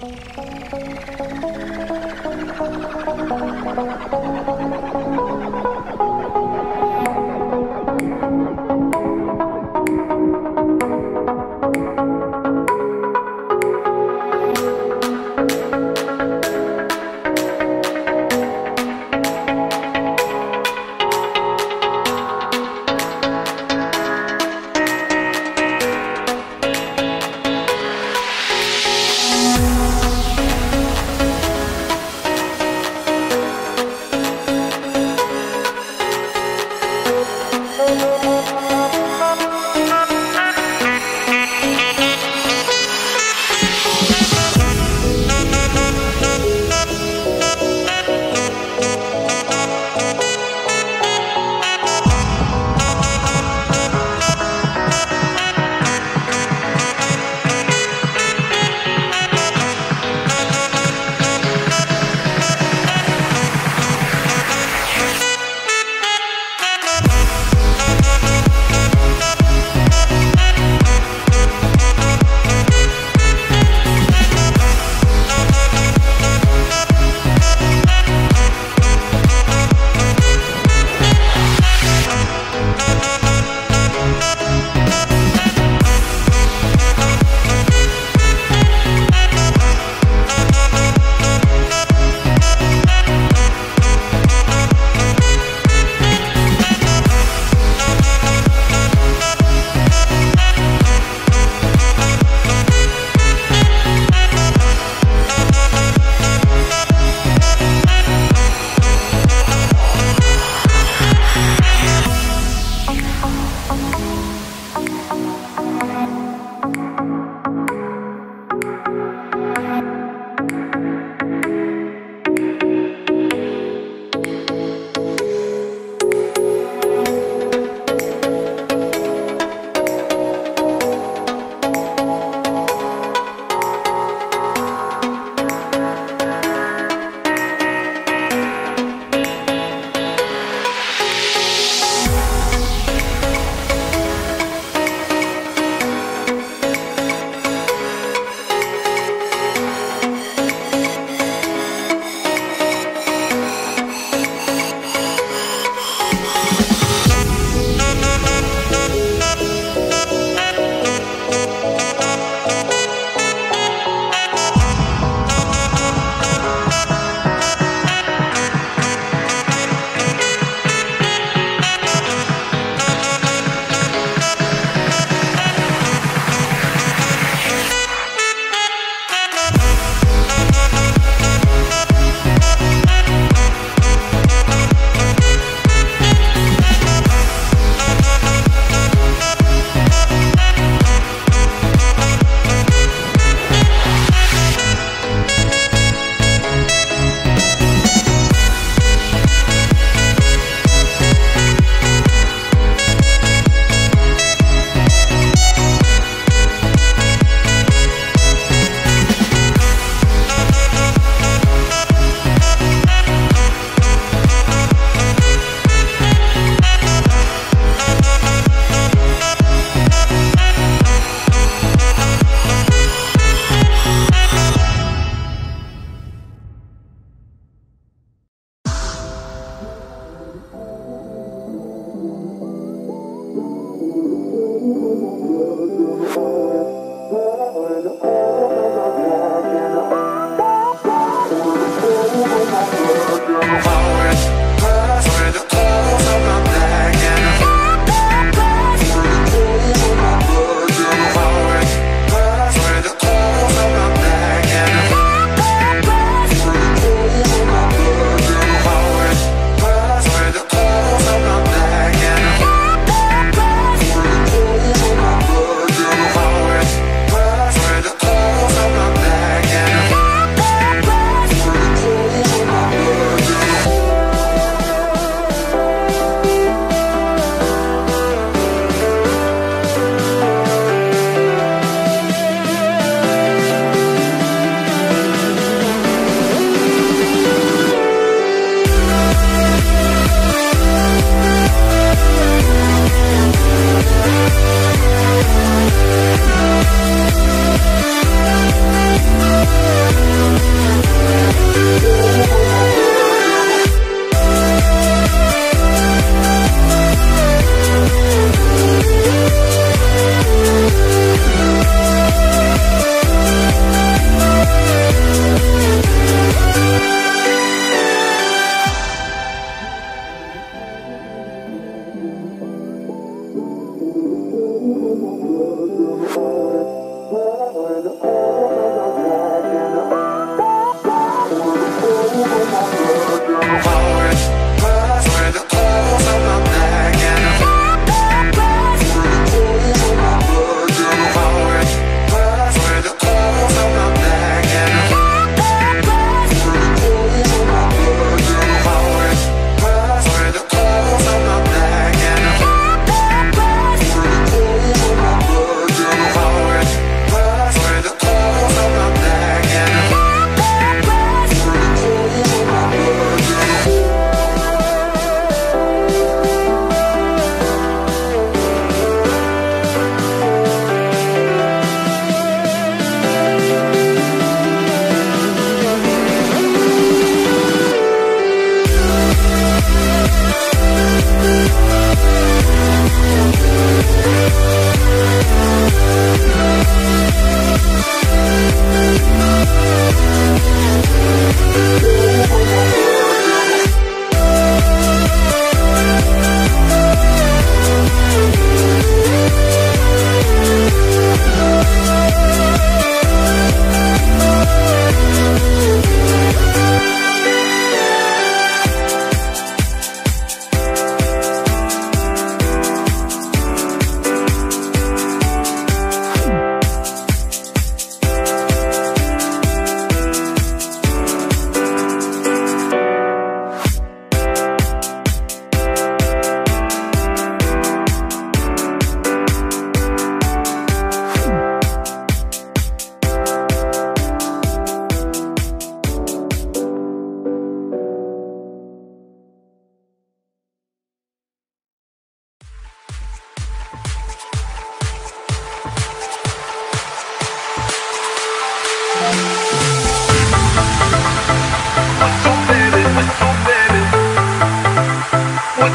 Thank you.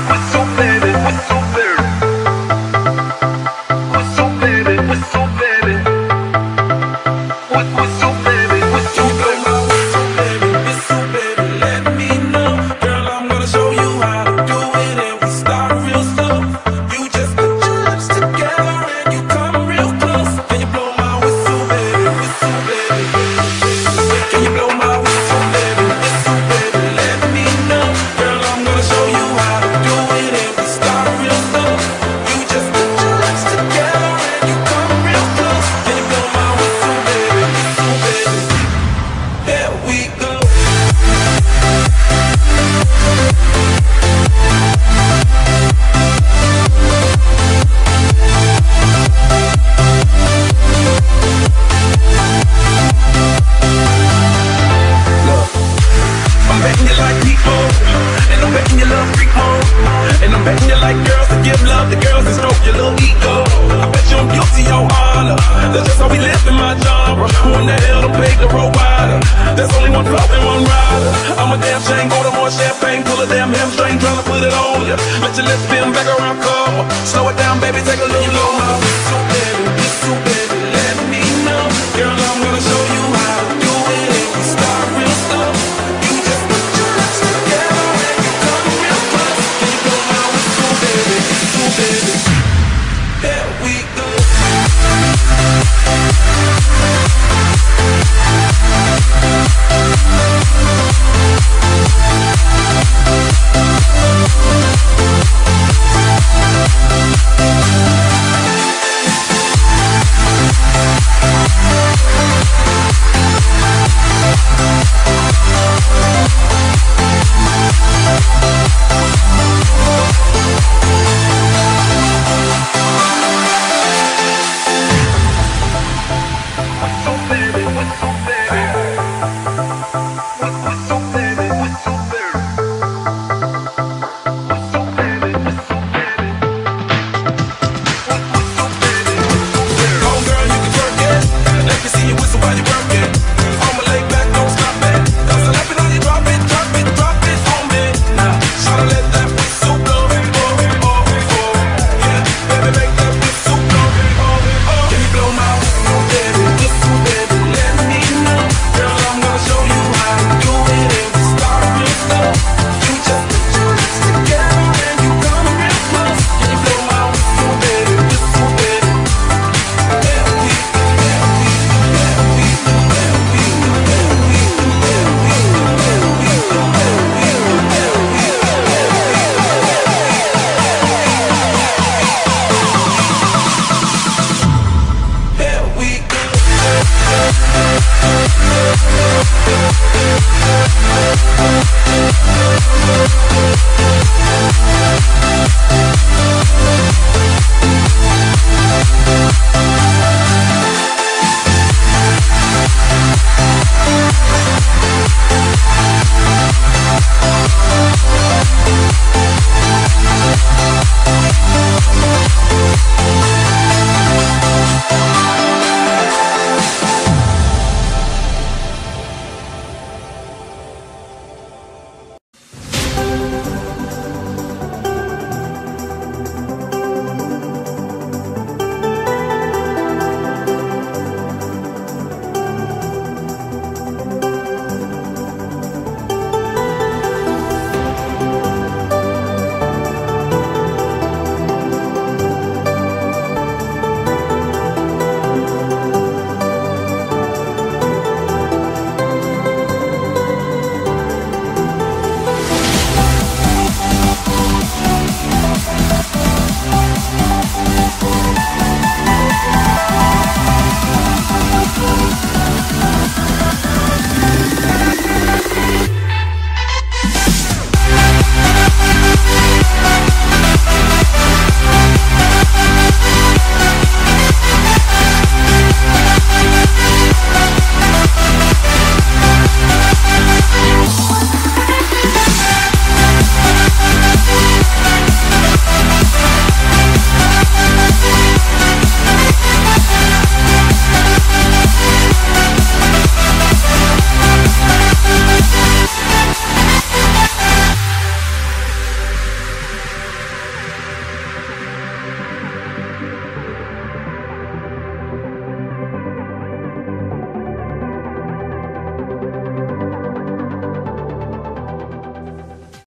Sí. Shame, more champagne, pull a damn hamstring, tryna put it on ya. Let your lips spin back around, cover. Slow it down, baby, take a little longer. So baby, so baby, let me know. Girl, I'm gonna show.